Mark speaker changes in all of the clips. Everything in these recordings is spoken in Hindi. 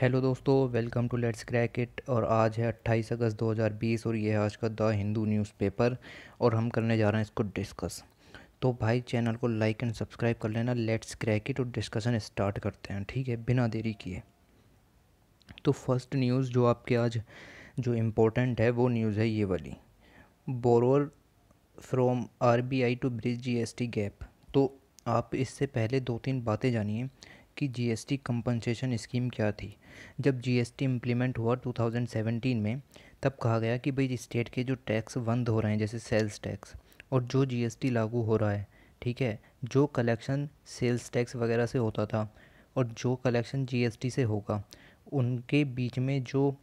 Speaker 1: हेलो दोस्तों, welcome to let's crack it. और आज है 28 अगस्त 2020 और ये है आज का द हिंदू न्यूज़पेपर और हम करने जा रहे हैं इसको डिस्कस। तो भाई, चैनल को लाइक एंड सब्सक्राइब कर लेना। लेट्स क्रैक इट और डिस्कशन स्टार्ट करते हैं, ठीक है? बिना देरी किए। तो फ़र्स्ट न्यूज़ जो आपके आज जो इम्पोर्टेंट है, वो न्यूज़ है ये वाली। Borrow from R to bridge GST gap. तो आप इससे पहले दो तीन बातें जानिए। कि जीएसटी कंपनसेशन स्कीम क्या थी? जब जीएसटी इम्प्लीमेंट हुआ 2017 में, तब कहा गया कि भाई स्टेट के जो टैक्स बंद हो रहे हैं, जैसे सेल्स टैक्स और जो जीएसटी लागू हो रहा है, ठीक है? जो कलेक्शन सेल्स टैक्स वगैरह से होता था, और जो कलेक्शन जीएसटी से होगा, उनके बीच में जो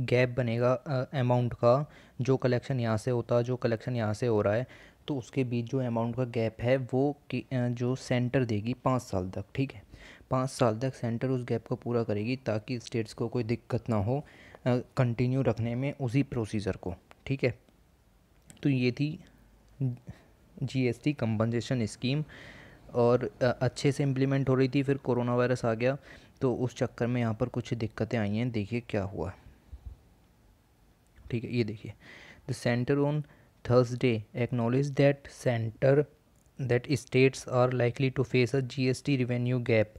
Speaker 1: गैप बनेगा अमाउंट का, जो कलेक्शन यहाँ से होता, जो कलेक्शन यहाँ से हो रहा है तो उसके बीच जो अमाउंट का गैप है, वो जो सेंटर देगी पाँच साल तक, ठीक है? पाँच साल तक सेंटर उस गैप को पूरा करेगी ताकि स्टेट्स को कोई दिक्कत ना हो कंटिन्यू रखने में उसी प्रोसीजर को, ठीक है? तो ये थी जीएसटी कंपनसेशन स्कीम और अच्छे से इम्प्लीमेंट हो रही थी, फिर कोरोना वायरस आ गया तो उस चक्कर में यहाँ पर कुछ दिक्कतें आई हैं, देखिए क्या हुआ। ठीक है, ये देखिए। The center on Thursday acknowledged that center, that states are likely to face a GST revenue gap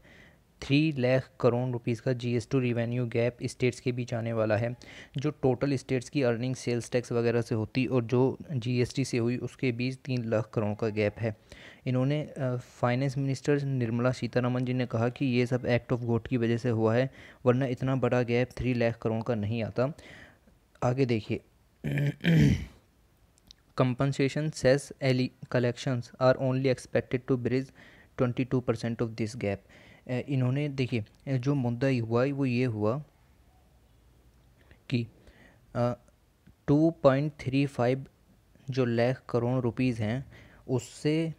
Speaker 1: three lakh crore rupees का G S T revenue gap states के बीच आने वाला है, जो टोटल स्टेट्स की अर्निंग सेल्स टैक्स वगैरह से होती और जो जी एस टी से हुई, उसके बीच तीन लाख करोड़ का गैप है। इन्होंने फाइनेंस मिनिस्टर निर्मला सीतारमन जी ने कहा कि ये सब एक्ट ऑफ़ गोड की वजह से हुआ है, वरना इतना बड़ा गैप थ्री लाख करोड़ का नहीं आता। आगे देखिए। compensation cess collections are only expected to bridge 22 percent of this gap इन्होंने, देखिए जो मुद्दा हुआ, वो ये हुआ कि टू पॉइंट थ्री फाइव जो लाख करोड़ रुपीज़ हैं, उससे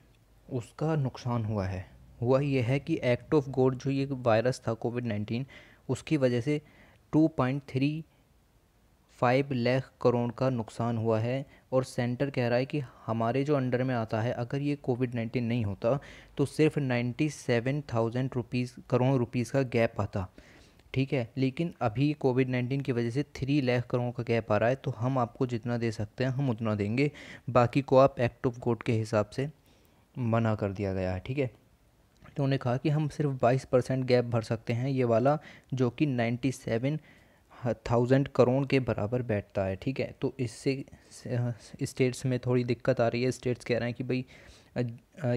Speaker 1: उसका नुकसान हुआ है। हुआ ये है कि एक्ट ऑफ़ गोड जो ये वायरस था कोविड नाइन्टीन उसकी वजह से two point three five lakh crore का नुकसान हुआ है। और सेंटर कह रहा है कि हमारे जो अंडर में आता है, अगर ये कोविड नाइन्टीन नहीं होता तो सिर्फ़ ninety seven thousand rupees crore rupees का गैप आता। ठीक है, लेकिन अभी कोविड नाइन्टीन की वजह से थ्री लाख करोड़ का गैप आ रहा है तो हम आपको जितना दे सकते हैं, हम उतना देंगे। बाकी को आप एक्ट ऑफ़ कोर्ट के हिसाब से मना कर दिया गया है, ठीक है? तो उन्होंने कहा कि हम सिर्फ़ बाईस परसेंट गैप भर सकते हैं, ये वाला, जो कि नाइन्टी सेवन थाउज़ेंड करोड़ के बराबर बैठता है, ठीक है? तो इससे स्टेट्स में थोड़ी दिक्कत आ रही है। स्टेट्स कह रहे हैं कि भाई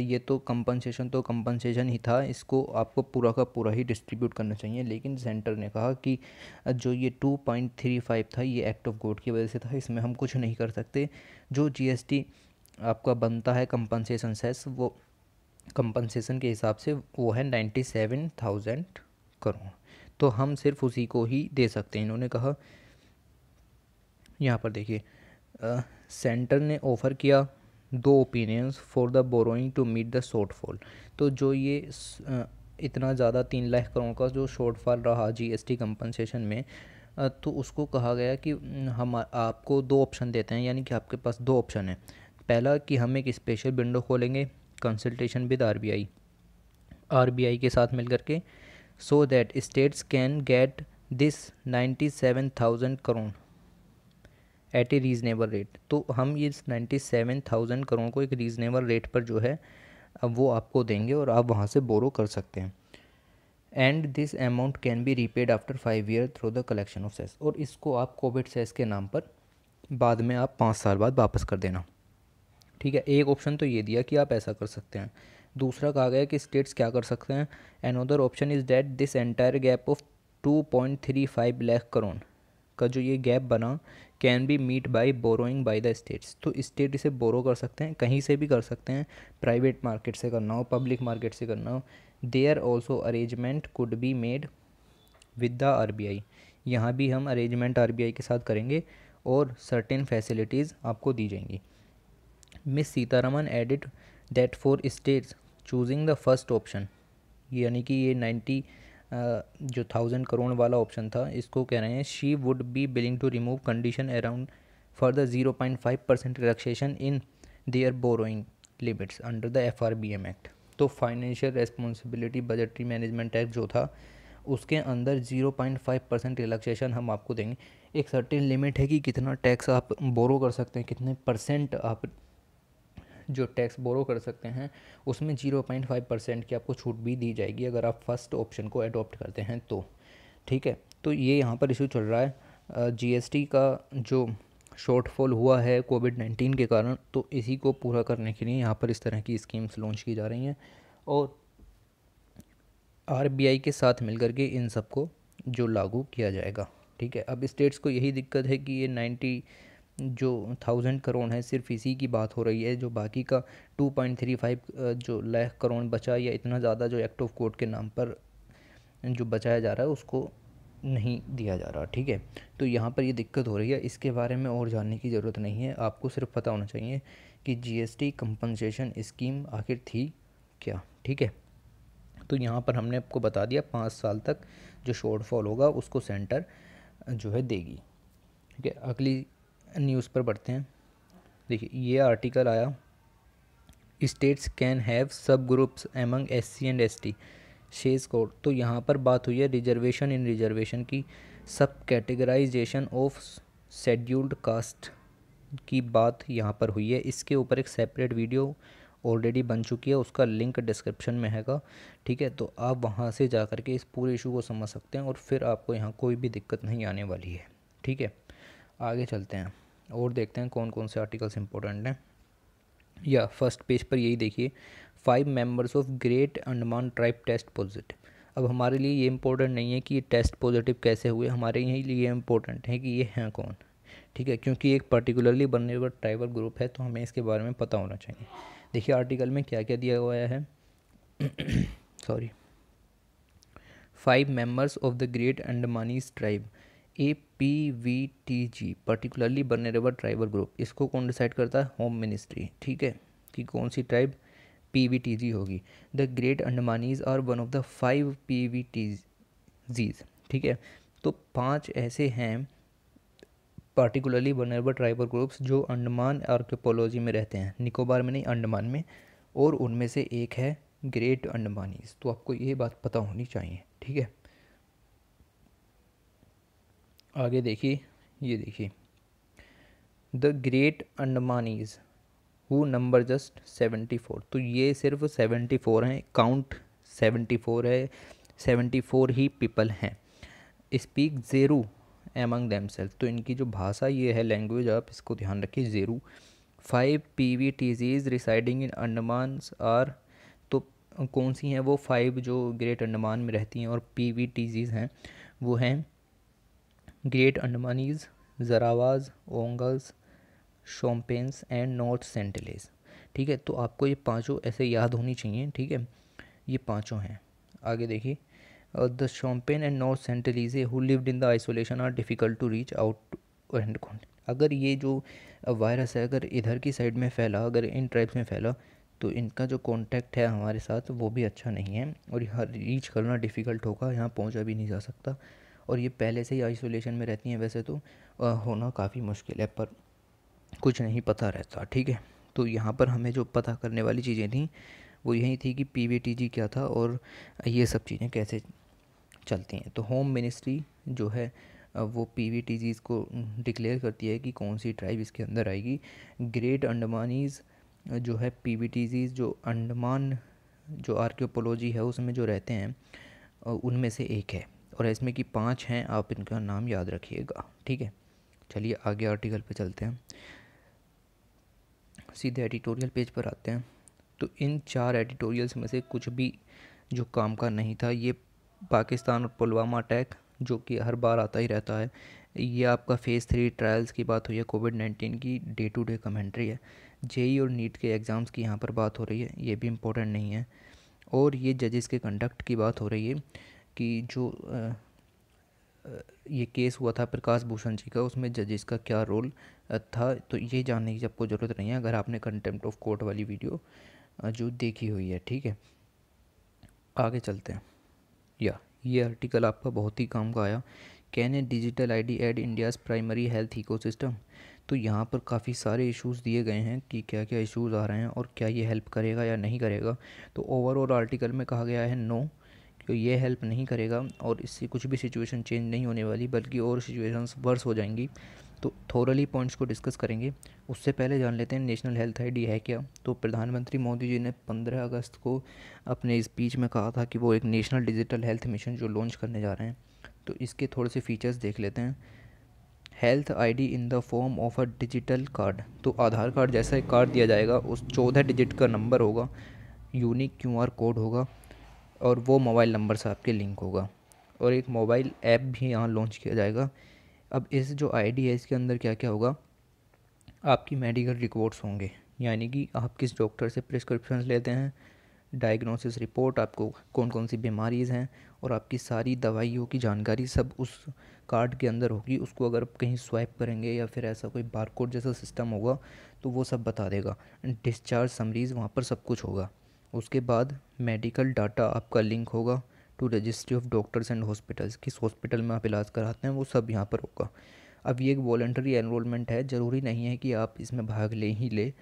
Speaker 1: ये तो कंपनसेशन तो कंपनसेशन ही था, इसको आपको पूरा का पूरा ही डिस्ट्रीब्यूट करना चाहिए। लेकिन सेंटर ने कहा कि जो ये टू पॉइंट थ्री फाइव था, ये एक्ट ऑफ़ गोड की वजह से था, इसमें हम कुछ नहीं कर सकते। जो जीएसटी आपका बनता है कंपनसेशन सेस वो कंपनसेशन के हिसाब से वो है नाइन्टी सेवन थाउज़ेंड करोड़। तो हम सिर्फ़ उसी को ही दे सकते हैं, इन्होंने कहा। यहाँ पर देखिए सेंटर ने ऑफ़र किया दो opinions for the borrowing to meet the shortfall तो जो ये इतना ज़्यादा तीन लाख करोड़ का जो शॉर्टफॉल रहा जीएसटी कंपनसेशन में तो उसको कहा गया कि हम आपको दो ऑप्शन देते हैं, यानी कि आपके पास दो ऑप्शन है। पहला, कि हम एक स्पेशल विंडो खोलेंगे कंसल्टेशन विद आरबीआई आरबीआई के साथ मिल करके so that states can get this 97,000 crore at a reasonable rate तो हम ये नाइन्टी सेवन थाउज़ेंड करोड़ को एक रीज़नेबल रेट पर जो है अब वो आपको देंगे और आप वहाँ से बोरो कर सकते हैं। And this amount can be repaid after five year through the collection of cess और इसको आप कोविड सेस के नाम पर बाद में आप पाँच साल बाद वापस कर देना। ठीक है? एक ऑप्शन तो ये दिया कि आप ऐसा कर सकते हैं। दूसरा कहा गया कि स्टेट्स क्या कर सकते हैं? Another option is that this entire gap of two point three five lakh crore का जो ये गैप बना can be met by borrowing by the states तो स्टेट इसे बोरो कर सकते हैं, कहीं से भी कर सकते हैं प्राइवेट मार्केट से करना हो पब्लिक मार्केट से करना हो there also arrangement could be made with the R B I यहाँ भी हम अरेंजमेंट आर बी आई के साथ करेंगे और सर्टेन फैसिलिटीज़ आपको दी जाएँगी। Miss Sitharaman added that for states choosing the first option यानी कि ये नाइन्टी जो थाउज़ेंड करोड़ वाला ऑप्शन था, इसको कह रहे हैं she would be willing to remove condition around for the zero point five percent relaxation in their borrowing limits under the F R B M act तो financial responsibility budgetary management act जो था, उसके अंदर zero point five percent relaxation हम आपको देंगे। एक सर्टेन लिमिट है कि कितना टैक्स आप बोरो कर सकते हैं, कितने परसेंट आप जो टैक्स बोरो कर सकते हैं, उसमें ज़ीरो पॉइंट फाइव परसेंट की आपको छूट भी दी जाएगी अगर आप फ़र्स्ट ऑप्शन को अडॉप्ट करते हैं तो। ठीक है? तो ये यहाँ पर इशू चल रहा है। जीएसटी का जो शॉर्टफॉल हुआ है कोविड नाइन्टीन के कारण तो इसी को पूरा करने के लिए यहाँ पर इस तरह की स्कीम्स लॉन्च की जा रही हैं और आरबीआई के साथ मिलकर के इन सबको जो लागू किया जाएगा। ठीक है? अब स्टेट्स को यही दिक्कत है कि ये नाइन्टी जो थाउज़ेंड करोड़ है, सिर्फ़ इसी की बात हो रही है, जो बाकी का टू पॉइंट थ्री फाइव जो लाख करोड़ बचा या इतना ज़्यादा जो एक्ट ऑफ़ कोर्ट के नाम पर जो बचाया जा रहा है, उसको नहीं दिया जा रहा, ठीक है? तो यहाँ पर ये दिक्कत हो रही है। इसके बारे में और जानने की ज़रूरत नहीं है। आपको सिर्फ़ पता होना चाहिए कि जीएसटी कंपनसेशन स्कीम आखिर थी क्या, ठीक है? तो यहाँ पर हमने आपको बता दिया, पाँच साल तक जो शॉर्टफॉल होगा, उसको सेंटर जो है देगी, ठीक है? अगली न्यूज़ पर बढ़ते हैं। देखिए, ये आर्टिकल आया, states can have sub groups among S C and S T says court. तो यहाँ पर बात हुई है रिजर्वेशन इन रिजर्वेशन की, सब कैटेगराइजेशन ऑफ़ शेड्यूल्ड कास्ट की बात यहाँ पर हुई है। इसके ऊपर एक सेपरेट वीडियो ऑलरेडी बन चुकी है, उसका लिंक डिस्क्रिप्शन में हैगा, ठीक है? तो आप वहाँ से जा कर के इस पूरे इशू को समझ सकते हैं और फिर आपको यहाँ कोई भी दिक्कत नहीं आने वाली है, ठीक है? आगे चलते हैं। और देखते हैं कौन कौन से आर्टिकल्स इंपॉर्टेंट हैं। या फ़र्स्ट पेज पर यही देखिए five members of great Andaman tribe test positive अब हमारे लिए ये इम्पोर्टेंट नहीं है कि ये टेस्ट पॉजिटिव कैसे हुए, हमारे यही लिए इम्पोर्टेंट है कि ये हैं कौन। ठीक है, क्योंकि एक पर्टिकुलरली बनने हुआ ट्राइबल ग्रुप है तो हमें इसके बारे में पता होना चाहिए। देखिए आर्टिकल में क्या क्या दिया हुआ है। Sorry five members of the great Andamanese tribe a P V T G particularly vulnerable tribal group इसको कौन डिसाइड करता है? होम मिनिस्ट्री ठीक है? कि कौन सी tribe P V T G होगी? The great Andamanese are one of the five P V T Gs ठीक है? तो पाँच ऐसे हैं पर्टिकुलरली वनरेबल ट्राइबल ग्रुप्स जो अंडमान आर्कोपोलॉजी में रहते हैं। निकोबार में नहीं, अंडमान में। और उनमें से एक है ग्रेट अंडमानीज तो आपको ये बात पता होनी चाहिए, ठीक है? आगे देखिए, ये देखिए। The great Andamanese who number just seventy four तो ये सिर्फ़ सेवेंटी फोर हैं काउंट सेवेंटी फोर है सेवेंटी फोर ही पीपल हैं। स्पीक ज़ेरू एमंग दैम तो इनकी जो भाषा ये है लैंग्वेज आप इसको ध्यान रखिए ज़ेरू five P V TGs residing in Andaman are तो कौन सी हैं वो? फाइव जो ग्रेट अंडमान में रहती हैं और पी वी टीजीज हैं, वो हैं great Andamanese Jarawas Onges Shompens and north Sentinelese ठीक है तो आपको ये पाँचों ऐसे याद होनी चाहिए, ठीक है? ये पाँचों हैं। आगे देखिए। The Shompen and north Sentinelese who lived in the isolation are difficult to reach out and अगर ये जो वायरस है, अगर इधर की साइड में फैला, अगर इन ट्राइब्स में फैला तो इनका जो कांटेक्ट है हमारे साथ, वो भी अच्छा नहीं है और यहाँ रीच करना डिफ़िकल्ट होगा, यहाँ पहुँचा भी नहीं जा सकता। और ये पहले से ही आइसोलेशन में रहती हैं वैसे तो होना काफ़ी मुश्किल है, पर कुछ नहीं पता रहता, ठीक है? तो यहाँ पर हमें जो पता करने वाली चीज़ें थी, वो यही थी कि पीवीटीजी क्या था और ये सब चीज़ें कैसे चलती हैं। तो होम मिनिस्ट्री जो है वो पी वी को डिक्लेयर करती है कि कौन सी ट्राइब इसके अंदर आएगी। ग्रेट अंडमानीज़ जो है पी वी जो अंडमान, जो आर्कियोपोलॉजी है, उसमें जो रहते हैं उनमें से एक है। और इसमें कि पाँच हैं, आप इनका नाम याद रखिएगा। ठीक है? चलिए आगे आर्टिकल पे चलते हैं। सीधे एडिटोरियल पेज पर आते हैं। तो इन चार एडिटोरियल्स में से कुछ भी जो काम का नहीं था, ये पाकिस्तान और पुलवामा अटैक जो कि हर बार आता ही रहता है, ये आपका फ़ेज़ थ्री ट्रायल्स की बात हुई है कोविड नाइन्टीन की डे टू डे कमेंट्री है। जेई और नीट के एग्ज़ाम्स की यहाँ पर बात हो रही है, ये भी इम्पोर्टेंट नहीं है। और ये जजेस के कंडक्ट की बात हो रही है। कि जो ये केस हुआ था प्रकाश भूषण जी का, उसमें जजेस का क्या रोल था? तो ये जानने की आपको ज़रूरत नहीं है, अगर आपने कंटेम्प्ट ऑफ़ कोर्ट वाली वीडियो जो देखी हुई है, ठीक है? आगे चलते हैं। या, ये आर्टिकल आपका बहुत ही काम का आया। Can a digital ID aid India's primary health ecosystem तो यहाँ पर काफ़ी सारे इश्यूज़ दिए गए हैं कि क्या क्या इश्यूज़ आ रहे हैं और क्या ये हेल्प करेगा या नहीं करेगा। तो ओवरऑल आर्टिकल में कहा गया है नो तो ये हेल्प नहीं करेगा और इससे कुछ भी सिचुएशन चेंज नहीं होने वाली, बल्कि और सिचुएशंस वर्स हो जाएँगी। तो थोरली पॉइंट्स को डिस्कस करेंगे। उससे पहले जान लेते हैं नेशनल हेल्थ आईडी है क्या? तो प्रधानमंत्री मोदी जी ने 15 अगस्त को अपने स्पीच में कहा था कि वो एक नेशनल डिजिटल हेल्थ मिशन जो लॉन्च करने जा रहे हैं। तो इसके थोड़े से फीचर्स देख लेते हैं। Health ID in the form of a digital card तो आधार कार्ड जैसा एक कार्ड दिया जाएगा, उस चौदह डिजिट का नंबर होगा यूनिक क्यूआर कोड होगा। और वो मोबाइल नंबर से आपके लिंक होगा। और एक मोबाइल ऐप भी यहाँ लॉन्च किया जाएगा। अब इस जो आईडी है, इसके अंदर क्या क्या होगा? आपकी मेडिकल रिकॉर्ड्स होंगे। यानी कि आप किस डॉक्टर से प्रिस्क्रिप्शन लेते हैं, डायग्नोसिस रिपोर्ट, आपको कौन कौन सी बीमारीज़ हैं और आपकी सारी दवाइयों की जानकारी सब उस कार्ड के अंदर होगी। उसको अगर आप कहीं स्वाइप करेंगे या फिर ऐसा कोई बारकोड जैसा सिस्टम होगा तो वो सब बता देगा। डिस्चार्ज समरीज वहाँ पर सब कुछ होगा। उसके बाद मेडिकल डाटा आपका लिंक होगा to registry of doctors and hospitals किस हॉस्पिटल में आप इलाज कराते हैं, वो सब यहाँ पर होगा। अब ये एक वॉल्ट्री एनरोलमेंट है, ज़रूरी नहीं है कि आप इसमें भाग ले ही ले,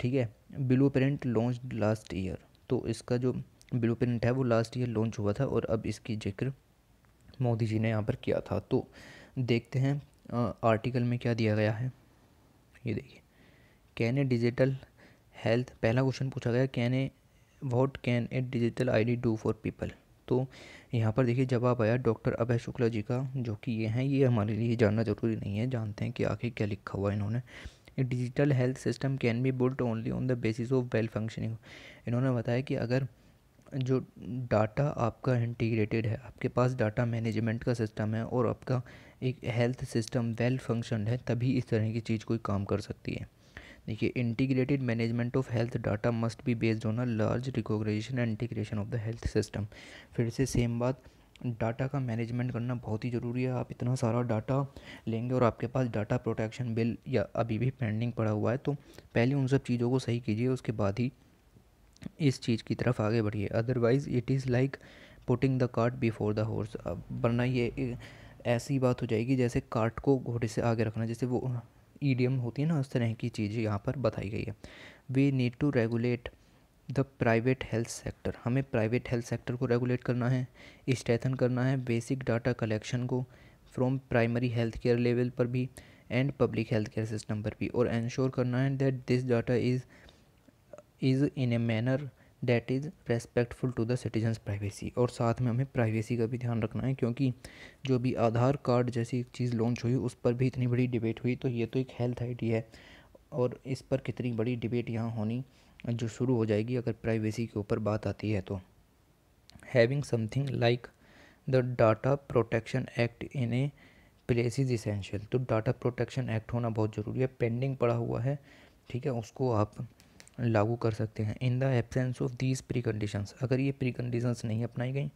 Speaker 1: ठीक है? Blueprint launch last year तो इसका जो ब्लू प्रिंट है वो लास्ट ईयर लॉन्च हुआ था और अब इसकी ज़िक्र मोदी जी ने यहाँ पर किया था। तो देखते हैं आर्टिकल में क्या दिया गया है। ये देखिए, कैन ए डिजिटल हेल्थ, पहला क्वेश्चन पूछा गया, can a what can a digital I D do for people. तो यहाँ पर देखिए जवाब आया डॉक्टर अभय शुक्ला जी का, जो कि ये हैं, ये हमारे लिए जानना ज़रूरी नहीं है, जानते हैं कि आखिर क्या लिखा हुआ इन्होंने। Digital health system can be built only on the basis of well functioning इन्होंने बताया कि अगर जो डाटा आपका इंटीग्रेटेड है, आपके पास डाटा मैनेजमेंट का सिस्टम है और आपका एक हेल्थ सिस्टम वेल फ़ंक्शन है, तभी इस तरह की चीज़ कोई काम कर सकती है। देखिए integrated management of health data must be based on a large recognition and integration of the health system फिर से सेम बात डाटा का मैनेजमेंट करना बहुत ही ज़रूरी है। आप इतना सारा डाटा लेंगे और आपके पास डाटा प्रोटेक्शन बिल या अभी भी पेंडिंग पड़ा हुआ है तो पहले उन सब चीज़ों को सही कीजिए, उसके बाद ही इस चीज़ की तरफ़ आगे बढ़िए। Otherwise it is like putting the cart before the horse वरना ये ऐसी बात हो जाएगी जैसे कार्ट को घोड़े से आगे रखना, जैसे वो ईडियम होती है ना, उस तरह की चीज़ें यहाँ पर बताई गई है। We need to regulate the private health sector हमें प्राइवेट हेल्थ सेक्टर को रेगुलेट करना है स्ट्रेथन करना है बेसिक डाटा कलेक्शन को from primary health care level पर भी and public health care system पर भी और इंश्योर करना है that this data is is in a manner that is respectful to the citizens privacy और साथ में हमें प्राइवेसी का भी ध्यान रखना है, क्योंकि जो भी आधार कार्ड जैसी एक चीज़ लॉन्च हुई, उस पर भी इतनी बड़ी डिबेट हुई तो ये तो एक हेल्थ आई है। और इस पर कितनी बड़ी डिबेट यहाँ होनी जो शुरू हो जाएगी अगर प्राइवेसी के ऊपर बात आती है तो। Having something like the data protection act in a place is essential तो डाटा प्रोटेक्शन एक्ट होना बहुत ज़रूरी है। पेंडिंग पड़ा हुआ है, ठीक है, उसको आप लागू कर सकते हैं in the absence of these preconditions अगर ये प्री कंडीशंस नहीं अपनाई गई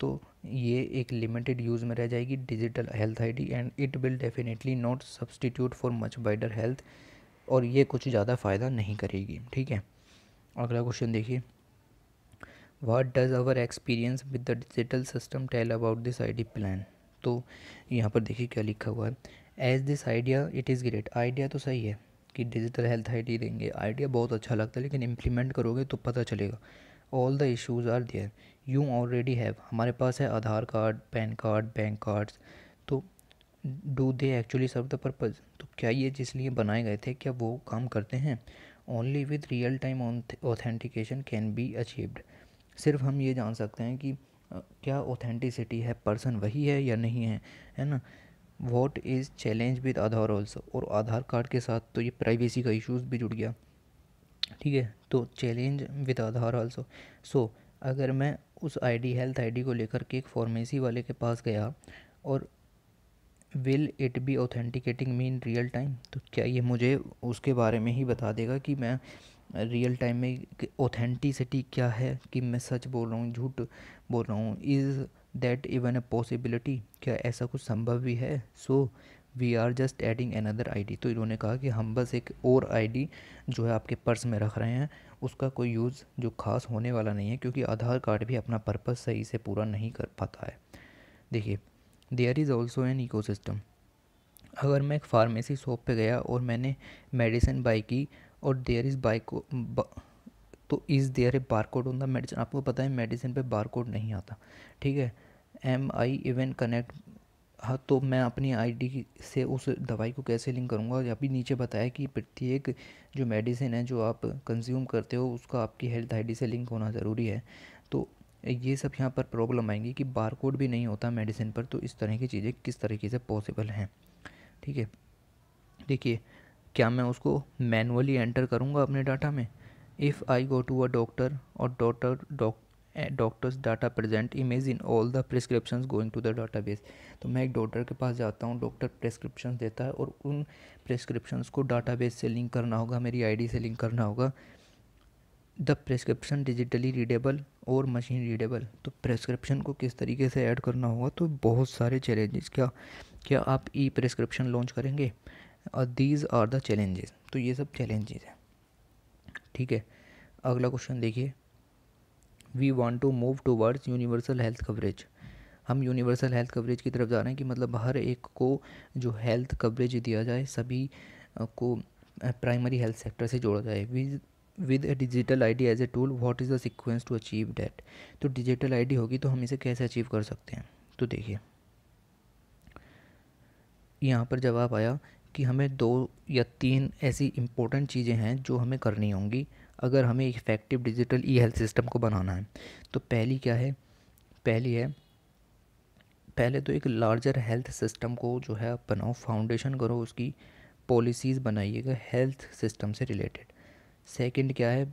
Speaker 1: तो ये एक लिमिटेड यूज़ में रह जाएगी digital health ID and it will definitely not substitute for much wider health और ये कुछ ज़्यादा फ़ायदा नहीं करेगी, ठीक है? अगला क्वेश्चन देखिए। What does our experience with the digital system tell about this ID plan तो यहाँ पर देखिए क्या लिखा हुआ है। As this idea it is great idea तो सही है। कि डिजिटल हेल्थ आईडी देंगे। आइडिया बहुत अच्छा लगता है, लेकिन इम्प्लीमेंट करोगे तो पता चलेगा। All the issues are there you already have हमारे पास है Aadhaar card, PAN card bank cards तो do they actually serve the purpose तो क्या ये जिस लिए बनाए गए थे, क्या वो काम करते हैं? Only with real time authentication can be achieved सिर्फ़ हम ये जान सकते हैं कि क्या ऑथेंटिसिटी है? पर्सन वही है या नहीं है? है ना? What is challenge with Aadhaar also और आधार कार्ड के साथ तो ये प्राइवेसी का इशूज़ भी जुड़ गया। ठीक है? तो challenge with Aadhaar also so, अगर मैं उस आईडी, हेल्थ आईडी को लेकर के एक फार्मेसी वाले के पास गया और will it be authenticating me in real time तो क्या ये मुझे उसके बारे में ही बता देगा कि मैं रियल टाइम में ऑथेंटिसिटी क्या है कि मैं सच बोल रहा हूँ, झूठ बोल रहा हूँ? Is that even a possibility क्या ऐसा कुछ संभव भी है? So we are just adding another ID तो इन्होंने कहा कि हम बस एक और आईडी जो है आपके पर्स में रख रहे हैं, उसका कोई यूज़ जो खास होने वाला नहीं है, क्योंकि आधार कार्ड भी अपना पर्पज़ सही से पूरा नहीं कर पाता है। देखिए there is also an echo अगर मैं एक फार्मेसी शॉप पे गया और मैंने मेडिसिन बाई की और देयर इज़ बाई को तो is there a barcode on the medicine आपको पता है मेडिसिन पे बार कोड नहीं आता, ठीक है? एम आई इवन कनेक्ट हाँ तो मैं अपनी आईडी से उस दवाई को कैसे लिंक करूँगा? अभी नीचे बताया कि प्रत्येक जो मेडिसिन है, जो आप कंज्यूम करते हो, उसका आपकी हेल्थ आईडी से लिंक होना ज़रूरी है। तो ये सब यहाँ पर प्रॉब्लम आएँगी कि बार कोड भी नहीं होता मेडिसिन पर तो इस तरह की चीज़ें किस तरीके से पॉसिबल हैं, ठीक है? देखिए, क्या मैं उसको मैनुअली एंटर करूँगा अपने डाटा में? If I go to a doctor और doctor doc doctors data present image in all the prescription going to the database तो मैं एक डॉक्टर के पास जाता हूँ डॉक्टर प्रिस्क्रिप्शन देता है और उन प्रिस्क्रिप्शन को डाटा बेस से लिंक करना होगा, मेरी आई डी से लिंक करना होगा। द प्रिस्क्रिप्शन डिजिटली रीडेबल और मशीन रीडेबल तो प्रिस्क्रिप्शन को किस तरीके से ऐड करना होगा? तो बहुत सारे चैलेंजेस क्या क्या आप ई प्रिस्क्रिप्शन लॉन्च करेंगे? और दीज आर द चैलेंजेस तो ये सब चैलेंजेस हैं। ठीक है? अगला क्वेश्चन देखिए। We want to move towards universal health coverage हम यूनिवर्सल हेल्थ कवरेज की तरफ़ जा रहे हैं कि मतलब हर एक को जो हेल्थ कवरेज दिया जाए, सभी को प्राइमरी हेल्थ सेक्टर से जोड़ा जाए। With with a digital I D as a tool what is the sequence to achieve that तो डिजिटल आई डी होगी तो हम इसे कैसे अचीव कर सकते हैं? तो देखिए। यहाँ पर जवाब आया कि हमें दो या तीन ऐसी इम्पोर्टेंट चीज़ें हैं जो हमें करनी होंगी अगर हमें effective digital e health system को बनाना है। तो पहली क्या है? पहली है, पहले तो एक लार्जर हेल्थ सिस्टम को जो है बनाओ फाउंडेशन करो, उसकी पॉलिसीज़ बनाइएगा हेल्थ सिस्टम से रिलेटेड सेकंड क्या है?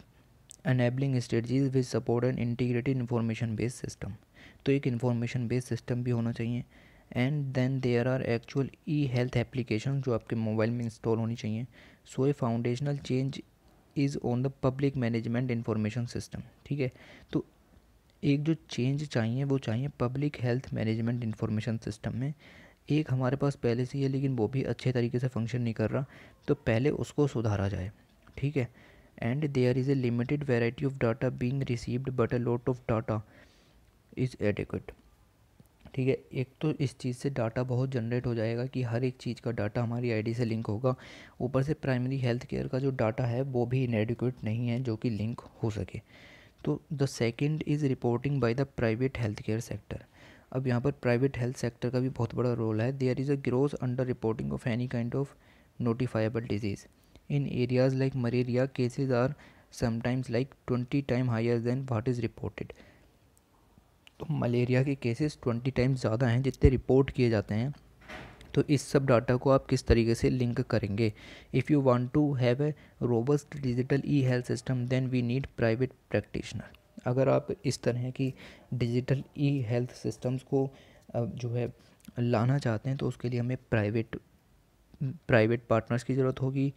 Speaker 1: Enabling strategies with support and integrated information based system तो एक इंफॉर्मेशन बेस्ड सिस्टम भी होना चाहिए। And then there are actual e health application जो आपके मोबाइल में इंस्टॉल होनी चाहिए। So a foundational change is on the public management information system ठीक है? तो एक जो चेंज चाहिए, वो चाहिए public health management information system में। एक हमारे पास पहले से ही है, लेकिन वो भी अच्छे तरीके से फ़ंक्शन नहीं कर रहा। तो पहले उसको सुधारा जाए, ठीक है? And there is a limited variety of data being received but a lot of data is adequate ठीक है, एक तो इस चीज़ से डाटा बहुत जनरेट हो जाएगा कि हर एक चीज़ का डाटा हमारी आईडी से लिंक होगा। ऊपर से प्राइमरी हेल्थ केयर का जो डाटा है, वो भी इनएडिक्वेट नहीं है, जो कि लिंक हो सके। तो the second is reporting by the private health care sector अब यहाँ पर प्राइवेट हेल्थ सेक्टर का भी बहुत बड़ा रोल है। There is a growth under reporting of any kind of notifiable disease in areas like malaria cases are sometimes like twenty time higher than what is reported तो मलेरिया के केसेस ट्वेंटी टाइम्स ज़्यादा हैं जितने रिपोर्ट किए जाते हैं। तो इस सब डाटा को आप किस तरीके से लिंक करेंगे? If you want to have a robust digital e health system then we need private practitioner अगर आप इस तरह की डिजिटल ई हेल्थ सिस्टम्स को जो है, लाना चाहते हैं तो उसके लिए हमें प्राइवेट प्राइवेट पार्टनर्स की ज़रूरत होगी।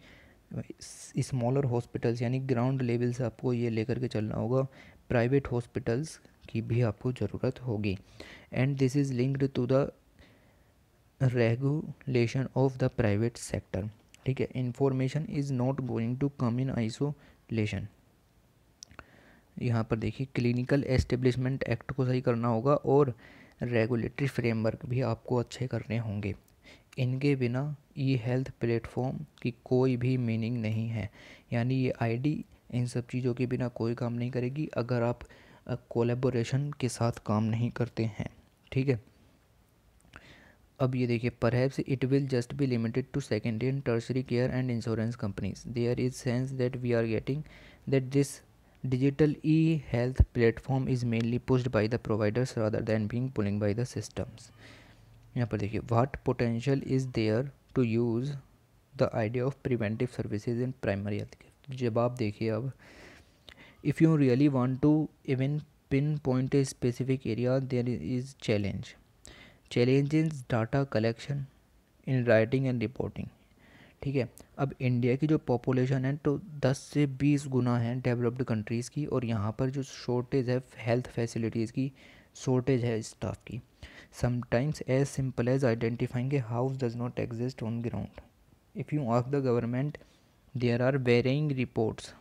Speaker 1: स्मॉलर हॉस्पिटल्स यानी ग्राउंड लेवल से आपको ये लेकर के चलना होगा। प्राइवेट हॉस्पिटल्स की भी आपको ज़रूरत होगी। And this is linked to the regulation of the private sector ठीक है information is not going to come in isolation यहाँ पर देखिए क्लिनिकल एस्टेब्लिशमेंट एक्ट को सही करना होगा और रेगुलेटरी फ्रेमवर्क भी आपको अच्छे करने होंगे। इनके बिना ई हेल्थ प्लेटफॉर्म की कोई भी मीनिंग नहीं है। यानी ये आईडी इन सब चीज़ों के बिना कोई काम नहीं करेगी। अगर आप कोलेबोरेशन के साथ काम नहीं करते हैं। ठीक है? अब ये देखिए perhaps it will just be limited to secondary and tertiary care and insurance companies there is sense that we are getting that this digital e health platform is mainly pushed by the providers rather than being pulling by the systems यहाँ पर देखिए what potential is there to use the idea of preventive services in primary health care जब आप देखिए अब if you really want to even pinpoint a specific area, there is challenge. Challenge is data collection in writing and reporting. ठीक है? अब इंडिया की जो पॉपुलेशन है तो 10 से 20 गुना है डेवलप्ड कंट्रीज़ की, और यहाँ पर जो शॉर्टेज है हेल्थ फैसिलिटीज़ की शॉर्टेज है स्टाफ की. Sometimes as simple as identifying a house does not exist on ground if you ask the government there are varying reports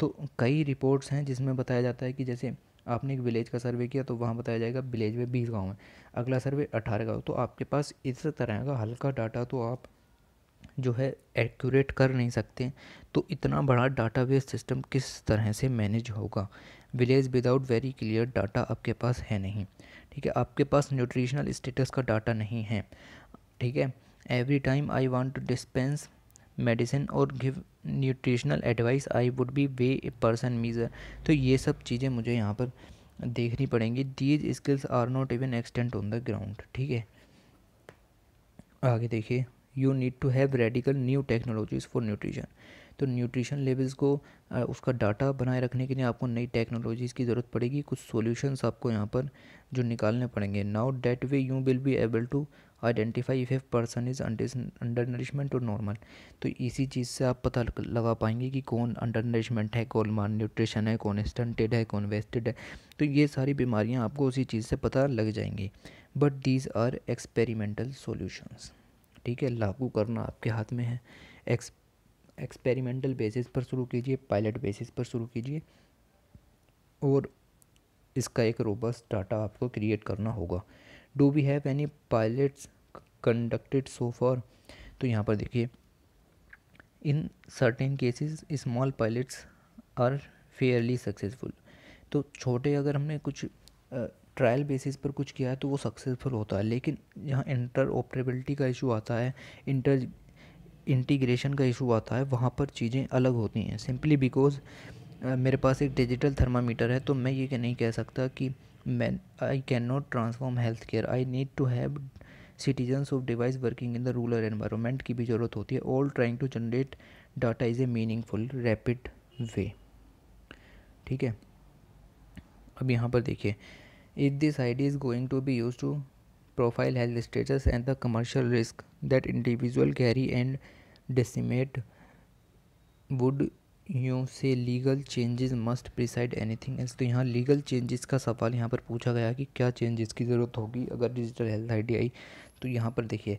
Speaker 1: तो कई रिपोर्ट्स हैं जिसमें बताया जाता है कि जैसे आपने एक विलेज का सर्वे किया तो वहाँ बताया जाएगा विलेज में बीस गाँव हैं। अगला सर्वे अठारह गाँव। तो आपके पास इस तरह का हल्का डाटा तो आप जो है एक्यूरेट कर नहीं सकते तो इतना बड़ा डाटाबेस सिस्टम किस तरह से मैनेज होगा? Village without very clear data आपके पास है नहीं। ठीक है, आपके पास न्यूट्रिशनल स्टेटस का डाटा नहीं है। ठीक है every time I want to dispense medicine और give nutritional advice I would be weigh a person measure तो ये सब चीज़ें मुझे यहाँ पर देखनी पड़ेंगी। These skills are not even extant on the ground ठीक है? आगे देखिए। You need to have radical new technologies for nutrition तो न्यूट्रिशन लेवल्स को उसका डाटा बनाए रखने के लिए आपको नई टेक्नोलॉजीज़ की ज़रूरत पड़ेगी। कुछ सॉल्यूशंस आपको यहाँ पर जो निकालने पड़ेंगे। Now that way you will be able to identify if a person is under nourishment or normal तो इसी चीज़ से आप पता लगा पाएँगे कि कौन अंडर नरिशमेंट है, कौन मान न्यूट्रिशन है, कौन स्टंटेड है, कौन वेस्टेड है। तो ये सारी बीमारियाँ आपको उसी चीज़ से पता लग जाएँगी। But these are experimental solutions ठीक है, लागू करना आपके हाथ में है। एक्स एक्सपेरिमेंटल बेसिस पर शुरू कीजिए पायलट बेसिस पर शुरू कीजिए। और इसका एक रोबस्ट डाटा आपको क्रिएट करना होगा। Do we have any pilots conducted so far तो यहाँ पर देखिए in certain cases small pilots are fairly successful तो छोटे अगर हमने कुछ ट्रायल बेसिस पर कुछ किया है तो वो सक्सेसफुल होता है। लेकिन यहाँ इंटर ऑपरेबिलिटी का इशू आता है इंटर इंटीग्रेशन का इशू आता है, वहाँ पर चीज़ें अलग होती हैं। सिंपली बिकॉज़ मेरे पास एक डिजिटल थर्मामीटर है तो मैं ये नहीं कह सकता कि मैं I can not transform health care I need to have citizens of device working in the rural environment की भी ज़रूरत होती है all trying to generate data is a meaningful rapid way ठीक है? अब यहाँ पर देखिए, if this idea is going to be used to profile health status and the commercial risk that individual carry and decimate would you say legal changes must precede anything else तो यहाँ लीगल चेंजेस का सवाल यहाँ पर पूछा गया कि क्या चेंजेस की ज़रूरत होगी अगर डिजिटल हेल्थ आईडी आई तो यहाँ पर देखिए।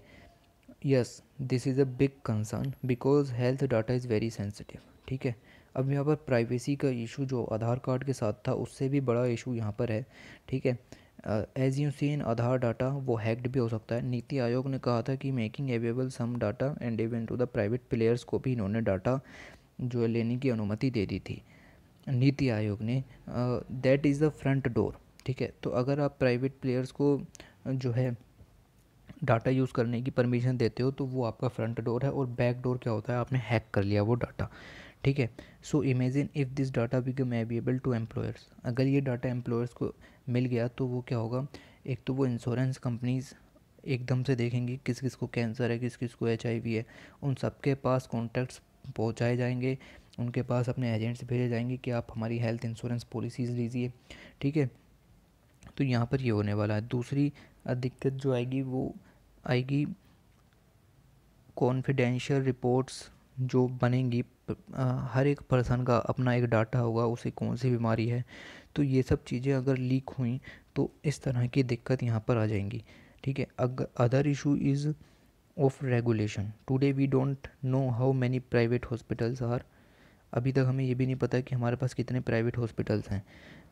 Speaker 1: Yes this is a big concern because health data is very sensitive ठीक है? अब यहाँ पर प्राइवेसी का इशू जो आधार कार्ड के साथ था, उससे भी बड़ा इशू यहाँ पर है, ठीक है? As you see in Aadhaar data वो हैक्ड भी हो सकता है। नीति आयोग ने कहा था कि making available some data and even to the private players को भी इन्होंने डाटा जो है लेने की अनुमति दे दी थी। नीति आयोग ने that is the front door ठीक है? तो अगर आप प्राइवेट प्लेयर्स को जो है डाटा यूज़ करने की परमिशन देते हो तो वो आपका फ्रंट डोर है और बैक डोर क्या होता है? आपने हैक कर लिया वो डाटा ठीक है? So imagine if this data become available to employers अगर ये डाटा एम्प्लॉयर्स को मिल गया तो वो क्या होगा? एक तो वो इंश्योरेंस कंपनीज़ एकदम से देखेंगी किस किस को कैंसर है किस किस को एचआईवी है, उन सबके पास कॉन्टैक्ट्स पहुँचाए जाएँगे, उनके पास अपने एजेंट्स भेजे जाएँगे कि आप हमारी हेल्थ इंश्योरेंस पॉलिसीज़ लीजिए, ठीक है? तो यहाँ पर ये होने वाला है। दूसरी दिक्कत जो आएगी, वो आएगी कॉन्फिडेंशियल रिपोर्ट्स जो बनेंगी। हर एक पर्सन का अपना एक डाटा होगा, उसे कौन सी बीमारी है? तो ये सब चीज़ें अगर लीक हुई तो इस तरह की दिक्कत यहाँ पर आ जाएँगी, ठीक है? अगर other issue is of regulation today we don't know how many private hospitals are अभी तक हमें ये भी नहीं पता कि हमारे पास कितने प्राइवेट हॉस्पिटल्स हैं।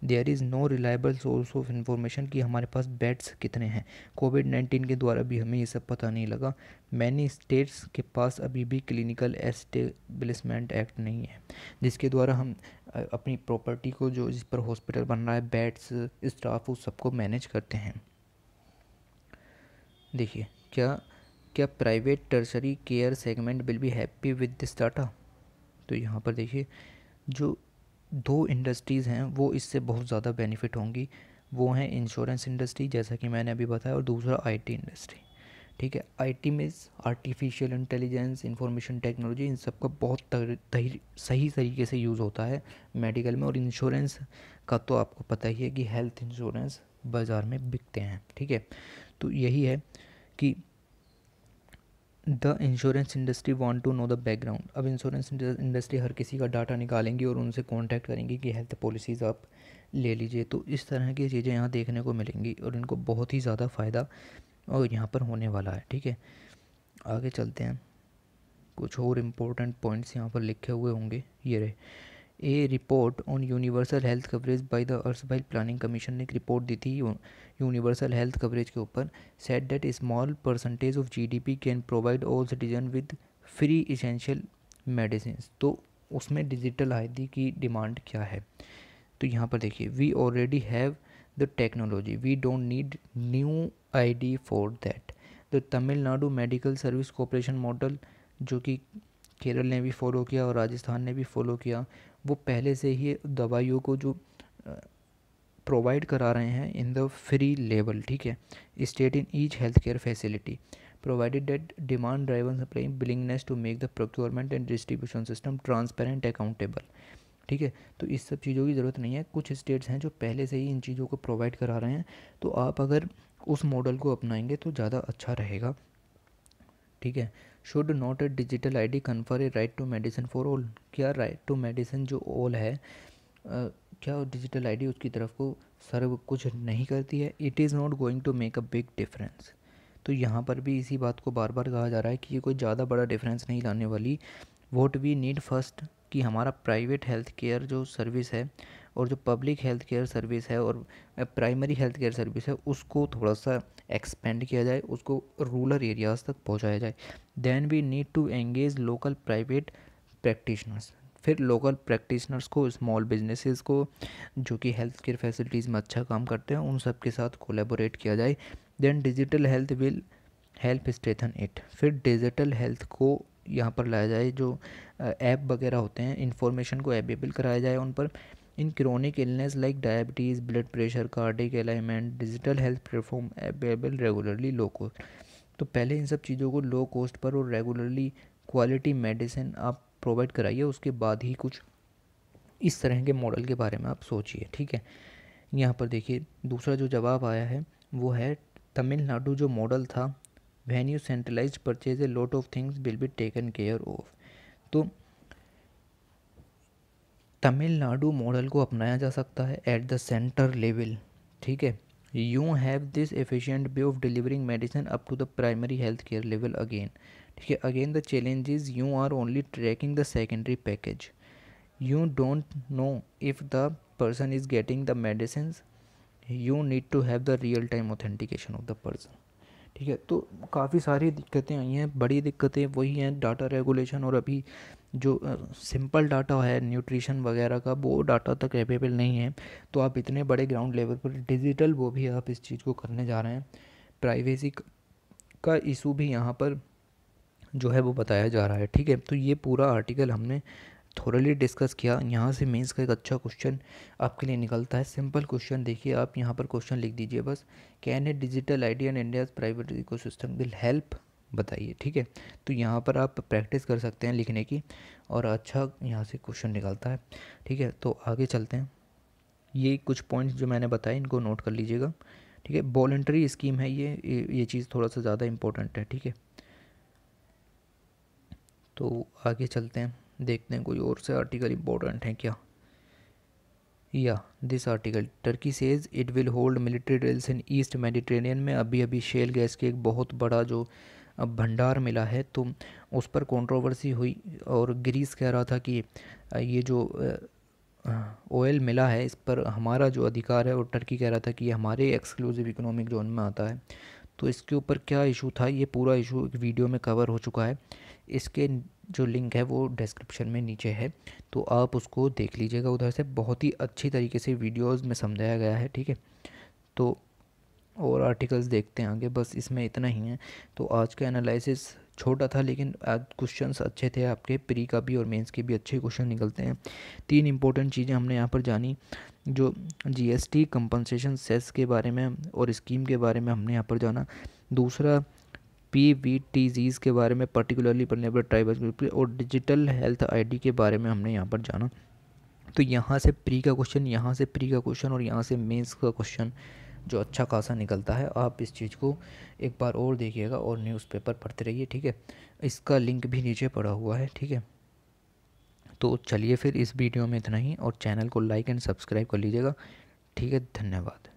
Speaker 1: There is no reliable source of information कि हमारे पास बेड्स कितने हैं। कोविड नाइन्टीन के द्वारा भी हमें ये सब पता नहीं लगा। मैनी स्टेट्स के पास अभी भी क्लिनिकल एस्टेब्लिशमेंट एक्ट नहीं है। जिसके द्वारा हम अपनी प्रॉपर्टी को जो जिस पर हॉस्पिटल बन रहा है बेड्स स्टाफ उस सबको मैनेज करते हैं। देखिए, क्या क्या private tertiary care segment will be happy with this data तो यहाँ पर देखिए, जो दो इंडस्ट्रीज़ हैं, वो इससे बहुत ज़्यादा बेनिफिट होंगी। वो हैं इंश्योरेंस इंडस्ट्री जैसा कि मैंने अभी बताया, और दूसरा आईटी इंडस्ट्री ठीक है आईटी में आर्टिफिशियल इंटेलिजेंस इंफॉर्मेशन टेक्नोलॉजी इन सब का बहुत सही तरीके से यूज़ होता है मेडिकल में। और इंश्योरेंस का तो आपको पता ही है कि हेल्थ इंश्योरेंस बाज़ार में बिकते हैं। ठीक है तो यही है कि the insurance industry want to know the background अब इंश्योरेंस इंडस्ट्री हर किसी का डाटा निकालेंगी और उनसे कांटेक्ट करेंगी कि हेल्थ पॉलिसीज़ आप ले लीजिए। तो इस तरह की चीज़ें यहाँ देखने को मिलेंगी और इनको बहुत ही ज़्यादा फ़ायदा और यहाँ पर होने वाला है, ठीक है? आगे चलते हैं। कुछ और इम्पोर्टेंट पॉइंट्स यहाँ पर लिखे हुए होंगे। ये रहे। A report on universal health coverage by the erstwhile planning commission ने एक रिपोर्ट दी थी। यूनिवर्सल हेल्थ कवरेज के ऊपर said that small percentage of GDP can provide all citizen with free essential medicine तो उसमें डिजिटल आईडी की डिमांड क्या है? तो यहाँ पर देखिए we already have the technology we don't need new ID for that the Tamil Nadu medical service corporation model जो कि केरल ने भी फॉलो किया और राजस्थान ने भी फॉलो किया, वो पहले से ही दवाइयों को जो प्रोवाइड करा रहे हैं इन द फ्री लेवल ठीक है? State in each health care facility provided that demand driven supply, willingness to make the procurement and distribution system transparent, accountable. ठीक है? तो इस सब चीज़ों की ज़रूरत नहीं है। कुछ स्टेट्स हैं जो पहले से ही इन चीज़ों को प्रोवाइड करा रहे हैं। तो आप अगर उस मॉडल को अपनाएँगे तो ज़्यादा अच्छा रहेगा। ठीक है? Should not a digital I D confer a right to medicine for all क्या राइट टू मेडिसिन जो ऑल है क्या डिजिटल आईडी उसकी तरफ़ को सर्व कुछ नहीं करती है? It is not going to make a big difference तो यहाँ पर भी इसी बात को बार बार कहा जा रहा है कि ये कोई ज़्यादा बड़ा डिफरेंस नहीं लाने वाली। वोट वी नीड फ़र्स्ट कि हमारा प्राइवेट हेल्थ केयर जो सर्विस है और जो पब्लिक हेल्थ केयर सर्विस है और प्राइमरी हेल्थ केयर सर्विस है, उसको थोड़ा सा एक्सपेंड किया जाए, उसको रूरल एरियाज़ तक पहुँचाया जाए। Then we need to engage local private practitioners फिर लोकल प्रैक्टिशनर्स को स्मॉल बिजनेसेस को, जो कि हेल्थ केयर फैसिलिटीज़ में अच्छा काम करते हैं, उन सब के साथ कोलेबोरेट किया जाए। Then digital health will help strengthen it फिर डिजिटल हेल्थ को यहाँ पर लाया जाए, जो ऐप वगैरह होते हैं इन्फॉर्मेशन को अवेलेबल कराया जाए उन पर। In chronic illness like diabetes blood pressure cardiac alignment digital health platform available regularly low cost तो पहले इन सब चीज़ों को लो कॉस्ट पर और रेगुलरली क्वालिटी मेडिसिन आप प्रोवाइड कराइए, उसके बाद ही कुछ इस तरह के मॉडल के बारे में आप सोचिए, ठीक है? यहाँ पर देखिए, दूसरा जो जवाब आया है, वो है तमिलनाडु जो मॉडल था when you centralize purchase a lot of things will be taken care of. तो तमिलनाडु मॉडल को अपनाया जा सकता है एट द सेंटर लेवल, ठीक है? You have this efficient way of delivering medicine up to the primary health care level again. है again the challenge is you are only tracking the secondary package you don't know if the person is getting the medicines. You need to have the real time authentication of the person ठीक है? तो काफ़ी सारी दिक्कतें आई हैं। बड़ी दिक्कतें वही हैं। डाटा रेगुलेशन और अभी जो सिंपल uh, डाटा है न्यूट्रिशन वगैरह का वो डाटा तक अवेलेबल नहीं है। तो आप इतने बड़े ग्राउंड लेवल पर डिजिटल वो भी आप इस चीज़ को करने जा रहे हैं। प्राइवेसी का इशू भी यहाँ पर जो है वो बताया जा रहा है, ठीक है? तो ये पूरा आर्टिकल हमने थोरली डिस्कस किया। यहाँ से मेंस का एक अच्छा क्वेश्चन आपके लिए निकलता है। सिंपल क्वेश्चन देखिए, आप यहाँ पर क्वेश्चन लिख दीजिए बस। Can a digital D and India's private ecosystem will help बताइए, ठीक है? तो यहाँ पर आप प्रैक्टिस कर सकते हैं लिखने की और अच्छा यहाँ से क्वेश्चन निकलता है, ठीक है? तो आगे चलते हैं। ये कुछ पॉइंट्स जो मैंने बताए, इनको नोट कर लीजिएगा, ठीक है? वॉल्ट्री स्कीम है ये ये चीज़ थोड़ा सा ज़्यादा इंपॉर्टेंट है, ठीक है? तो आगे चलते हैं, देखते हैं कोई और से आर्टिकल इम्पोर्टेंट है क्या? या this article Turkey says it will hold military drills in East Mediterranean में अभी अभी शेल गैस के एक बहुत बड़ा जो भंडार मिला है तो उस पर कंट्रोवर्सी हुई और ग्रीस कह रहा था कि ये जो ऑयल मिला है, इस पर हमारा जो अधिकार है, और टर्की कह रहा था कि ये हमारे एक्सक्लूसिव इकोनॉमिक जोन में आता है। तो इसके ऊपर क्या इशू था? ये पूरा इशू एक वीडियो में कवर हो चुका है। इसके जो लिंक है वो डिस्क्रिप्शन में नीचे है। तो आप उसको देख लीजिएगा उधर से। बहुत ही अच्छी तरीके से वीडियोज़ में समझाया गया है, ठीक है? तो और आर्टिकल्स देखते हैं आगे। बस इसमें इतना ही है। तो आज का एनालिसिस छोटा था, लेकिन आज क्वेश्चंस अच्छे थे आपके। प्री का भी और मेंस के भी अच्छे क्वेश्चन निकलते हैं। तीन इंपॉर्टेंट चीज़ें हमने यहाँ पर जानी। जो जीएसटी कंपनसेशन सेस के बारे में और स्कीम के बारे में हमने यहाँ पर जाना। दूसरा पी वी टी जीज़ के बारे में पर्टिकुलरली पर ट्राइबल ग्रुप और डिजिटल हेल्थ आईडी के बारे में हमने यहाँ पर जाना। तो यहाँ से प्री का क्वेश्चन यहाँ से प्री का क्वेश्चन और यहाँ से मेंस का क्वेश्चन जो अच्छा खासा निकलता है। आप इस चीज़ को एक बार और देखिएगा और न्यूज़पेपर पढ़ते रहिए, ठीक है? इसका लिंक भी नीचे पड़ा हुआ है, ठीक है? तो चलिए फिर इस वीडियो में इतना ही और चैनल को लाइक एंड सब्सक्राइब कर लीजिएगा। ठीक है, धन्यवाद।